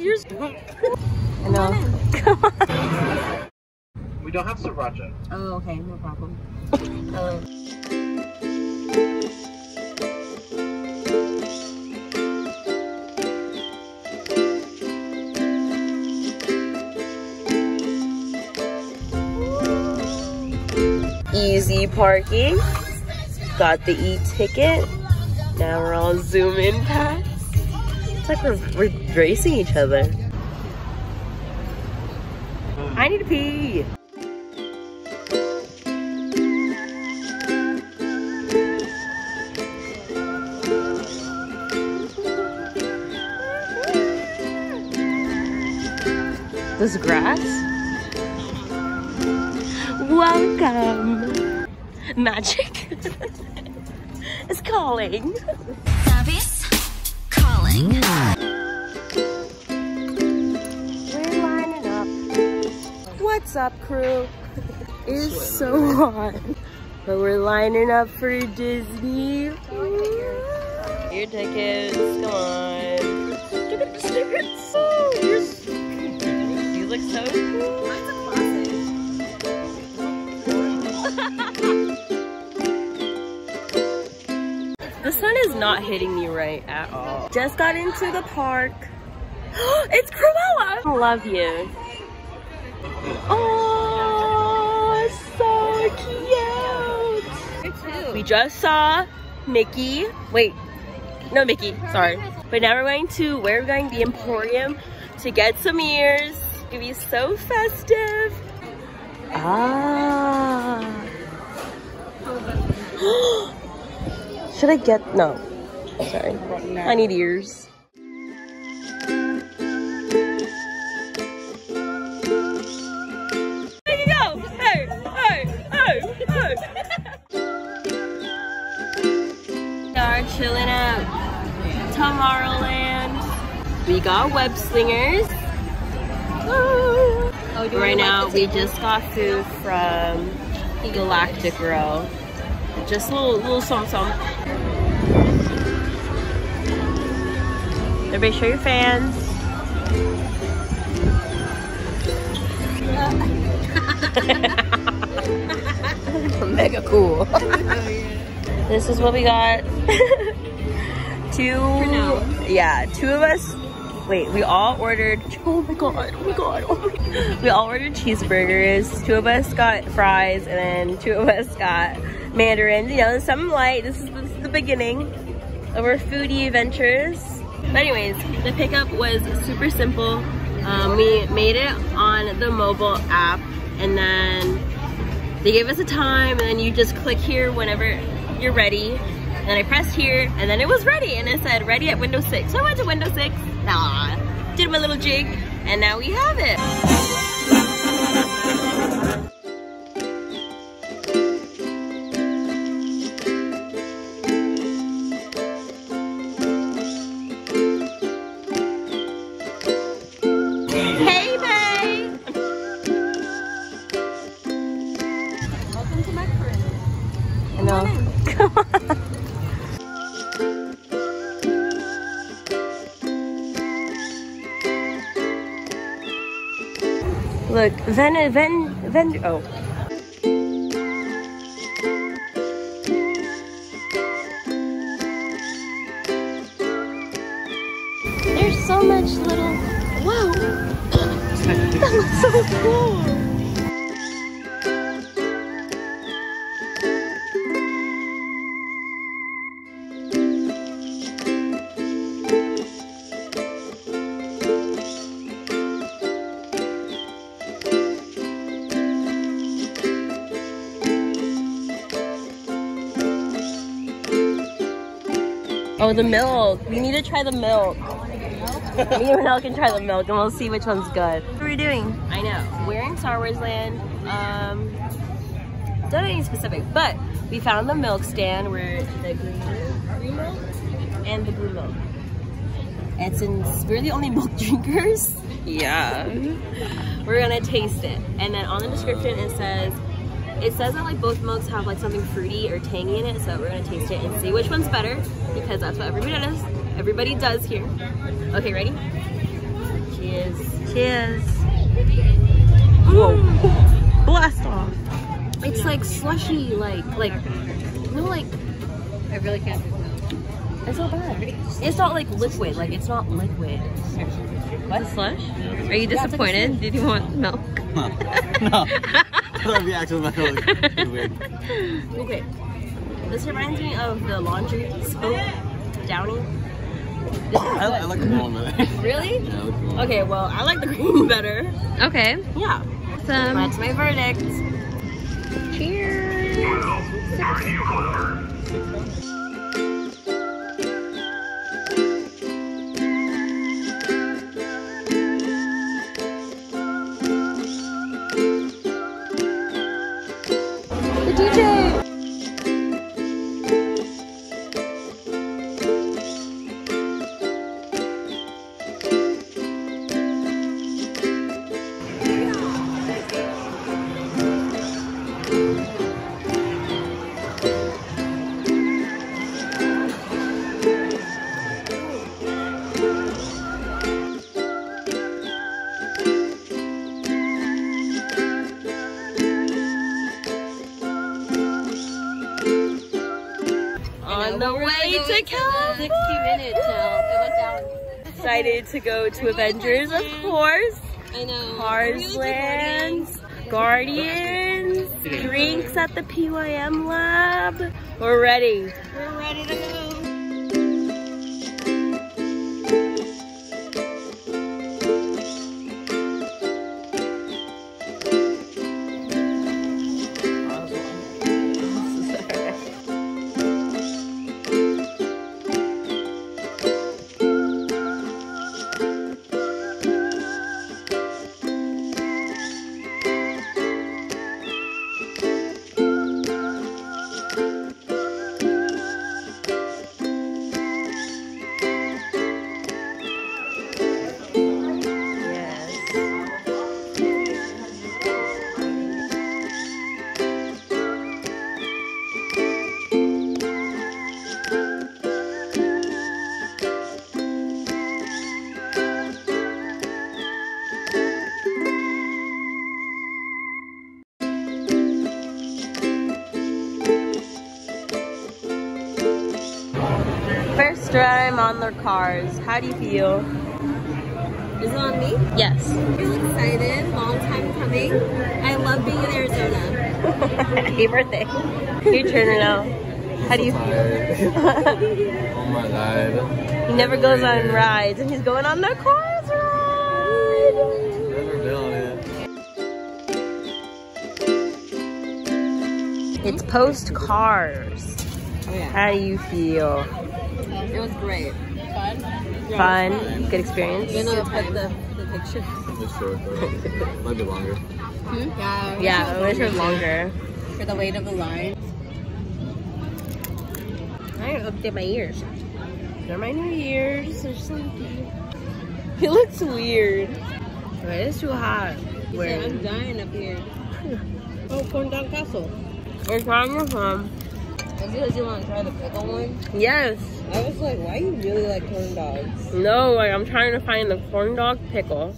You're. I know. We don't have sriracha. Oh, okay, no problem. Uh, Easy parking. Got the e-ticket. Now we're all zoom in past. It's like we're, we're racing each other. I need to pee. This grass? Welcome. Magic is calling. Service calling. We're lining up. What's up, crew? It's so hot. But we're lining up for Disney. Your tickets, come on. Look at tickets. So You look so cool. The sun is not hitting me right at all. Just got into the park. it's Cruella! I love you. Oh, so cute. We just saw Mickey. Wait, no Mickey, sorry. But now we're going to, where we're going? The Emporium to get some ears. It's gonna be so festive. Ah. Should I get, no. Sorry. I need ears. There you go! Hey, hey, hey, hey! We are chilling out Tomorrowland. We got web slingers. Woo. right now, we just got food from Galactic Grill. Just a little, little something, something. Everybody show your fans. Mega cool. this is what we got. two, yeah, two of us. Wait, we all ordered. Oh my god! Oh my god! Oh my god. We all ordered cheeseburgers. Two of us got fries, and then two of us got mandarins. You know, something light. This is, this is the beginning of our foodie adventures. But anyways, the pickup was super simple. Um, we made it on the mobile app, and then they gave us a time, and then you just click here whenever you're ready. And I pressed here, and then it was ready, and it said ready at window six. So I went to window six, nah, did my little jig, and now we have it. Oh. There's so much little, whoa, that looks so cool. Oh, the milk. We need to try the milk. Me and Mel can try the milk and we'll see which one's good. What are we doing? I know. We're in Star Wars Land. Um, don't know any specific, but we found the milk stand where the green, green milk and the blue milk. And since we're the only milk drinkers, yeah, we're gonna taste it. And then on the description it says, it says that like both milks have like something fruity or tangy in it, so we're gonna taste it and see which one's better because that's what everybody does. Everybody does here. Okay, ready? Cheers. Cheers. Whoa. Mm. Blast off. It's like slushy, like, like, no, like, I really can't do it's not bad. It's not like liquid, like, it's not liquid. What, slush? Are you disappointed? Did you want milk? no. That reaction was like weird. Okay. This reminds me of the laundry soap, Downy. I, I like the blonde better. Really? Yeah, I like the. Okay, well, I like the green better. Okay. Yeah. Awesome. That's my verdict. Cheers. The Excited to go to Avengers, of course. I know. Cars Lands, Guardians, drinks at the PYM lab. We're ready. We're ready to go. On their cars. How do you feel? Is it on me? Yes. I'm excited. Long time coming. I love being in Arizona. Happy birthday. Your turn now. How do you feel? oh my god. He never goes on rides and he's going on the cars ride. Never been on it. It's post cars. Oh yeah. How do you feel? It was great. Fun? Fun. Good experience? You know, put the, the picture. It's short, but might be longer. Hmm? Yeah. Yeah, I wish it was longer. For the weight of the line. I gotta update my ears. They're my new ears. They're sleepy. It looks weird. But it's too hot. Where? I'm dying up here. oh, corn dog castle. Where's mine from? Because you want to try the pickle one? Yes. I was like, why you really like corn dogs? No, like I'm trying to find the corn dog pickle.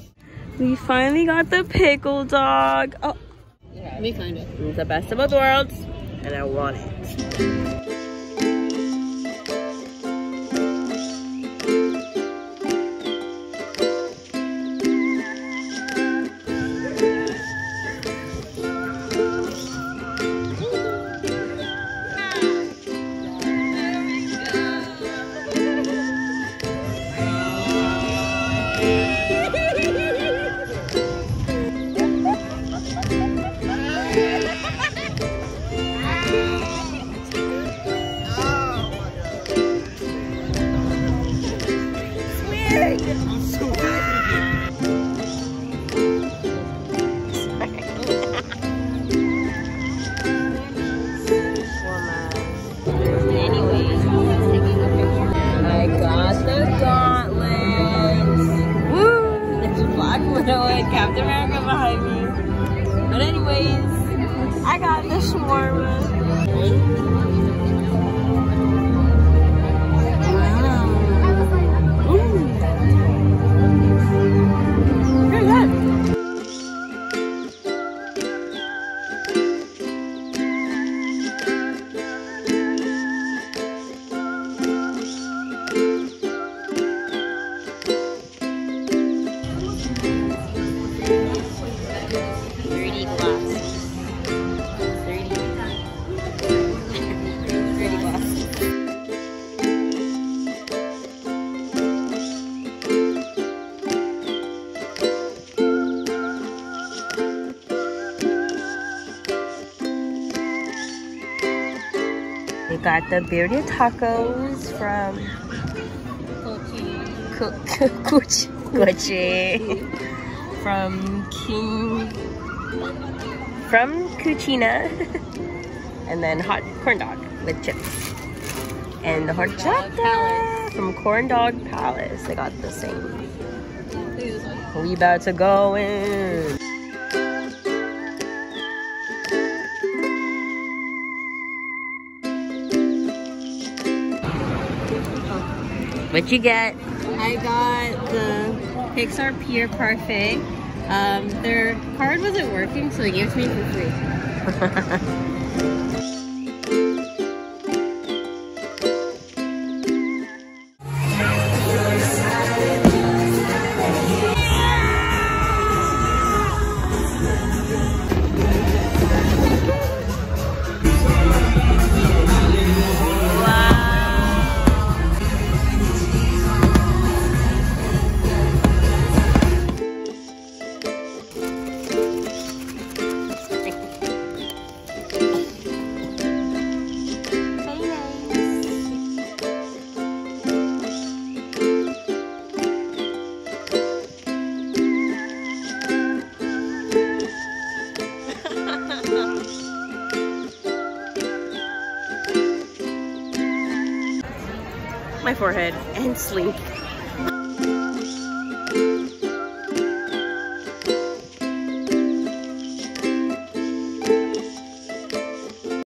We finally got the pickle dog. Oh, Yeah. Me kind of. it's the best of both worlds, and I want it. Got the birria tacos from Cucci. Gucci. From King. From Cucina. and then hot corn dog with chips. And the horchata from Corn Dog Palace. They got the same. We about to go in. What you get? I got the Pixar Pier Parfait. Um, their card wasn't working, so they gave it to me for free. My forehead and sleep.